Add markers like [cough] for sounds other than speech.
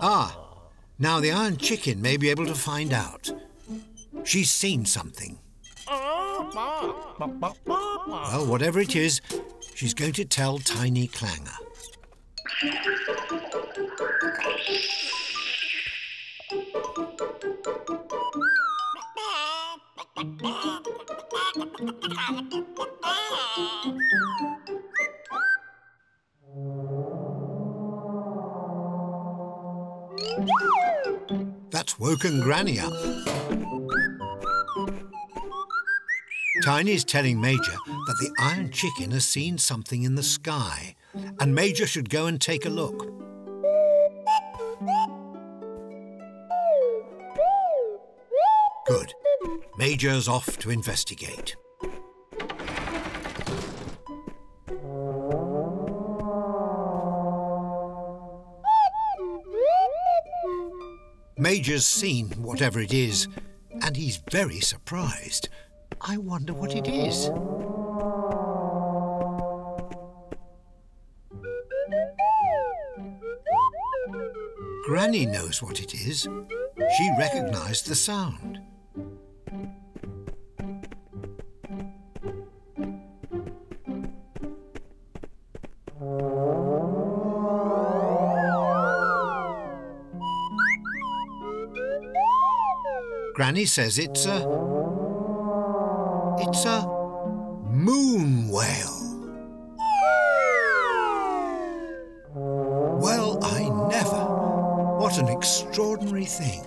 Ah, now the Iron Chicken may be able to find out. She's seen something. Well, whatever it is, she's going to tell Tiny Clanger. [laughs] That's woken Granny up. Tiny's telling Major that the Iron Chicken has seen something in the sky, and Major should go and take a look. Good. Major's off to investigate. Major's seen whatever it is, and he's very surprised. I wonder what it is. Granny knows what it is. She recognized the sound. Granny says it's a. It's a moon whale. Well, I never. What an extraordinary thing.